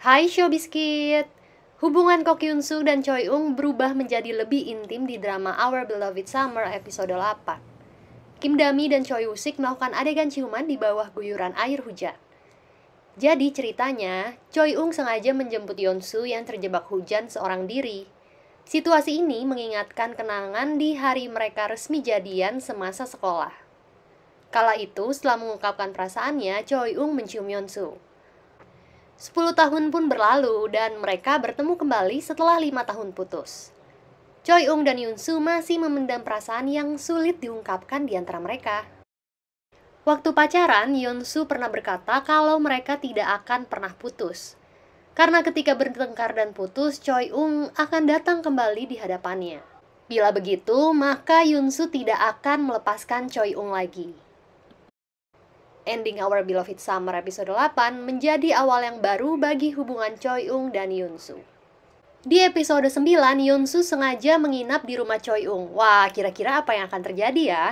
Hai Showbiskit! Hubungan Ko Kyun Soo dan Choi Ung berubah menjadi lebih intim di drama Our Beloved Summer episode 8. Kim Dami dan Choi Woo Sik melakukan adegan ciuman di bawah guyuran air hujan. Jadi ceritanya, Choi Ung sengaja menjemput Yeon Soo yang terjebak hujan seorang diri. Situasi ini mengingatkan kenangan di hari mereka resmi jadian semasa sekolah. Kala itu, setelah mengungkapkan perasaannya, Choi Ung mencium Yeon Soo. Sepuluh tahun pun berlalu dan mereka bertemu kembali setelah lima tahun putus. Choi Ung dan Yoon Soo masih memendam perasaan yang sulit diungkapkan di antara mereka. Waktu pacaran, Yoon Soo pernah berkata kalau mereka tidak akan pernah putus. Karena ketika bertengkar dan putus, Choi Ung akan datang kembali di hadapannya. Bila begitu, maka Yoon Soo tidak akan melepaskan Choi Ung lagi ending Our Beloved Summer episode 8 menjadi awal yang baru bagi hubungan Choi Ung dan Soo. Di episode 9, Yoon Soo sengaja menginap di rumah Choi Ung. Wah, kira-kira apa yang akan terjadi ya?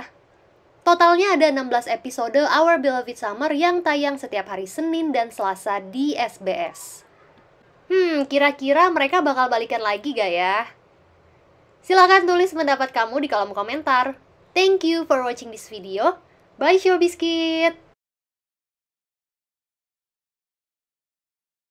Totalnya ada 16 episode Our Beloved Summer yang tayang setiap hari Senin dan Selasa di SBS. Hmm, kira-kira mereka bakal balikan lagi gak ya? Silahkan tulis pendapat kamu di kolom komentar. Thank you for watching this video. Bye Show Biscuit!